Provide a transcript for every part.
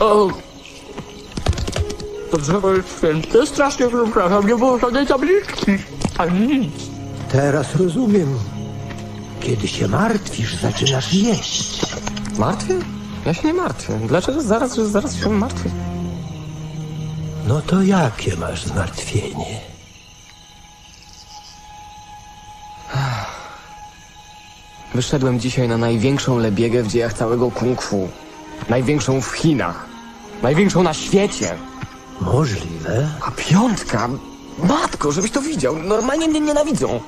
O. To drzewo jest święte. Strasznie przepraszam, nie było żadnej tabliczki. Ani nic. Teraz rozumiem. Kiedy się martwisz, zaczynasz jeść. Martwy? Ja się nie martwię. Dlaczego zaraz, zaraz się martwię? No to jakie masz zmartwienie? Wyszedłem dzisiaj na największą lebiegę w dziejach całego kung fu. Największą w Chinach. Największą na świecie. Możliwe, A piątka? Matko, żebyś to widział. Normalnie mnie nienawidzą.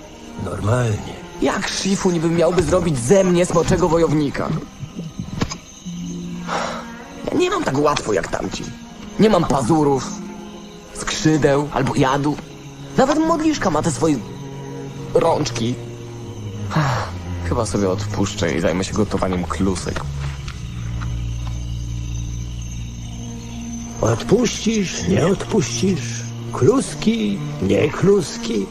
normalnie. Jak Shifu niby miałby zrobić ze mnie smoczego wojownika? Ja nie mam tak łatwo jak tamci. Nie mam pazurów, skrzydeł albo jadu. Nawet modliszka ma te swoje rączki. Chyba sobie odpuszczę i zajmę się gotowaniem klusek. Odpuścisz, nie odpuścisz. Kluski, nie kluski.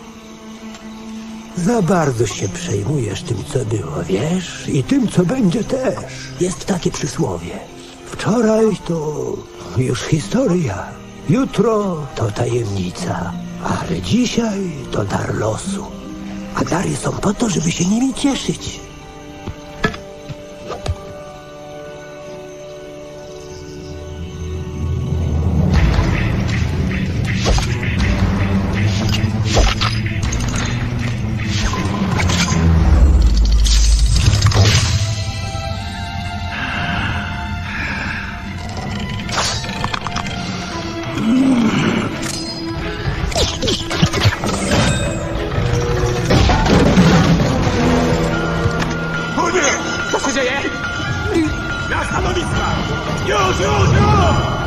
Za bardzo się przejmujesz tym, co było, wiesz? I tym, co będzie też. Jest takie przysłowie. Wczoraj to już historia. Jutro to tajemnica. Ale dzisiaj to dar losu. A dary są po to, żeby się nimi cieszyć. Adonis! Yo!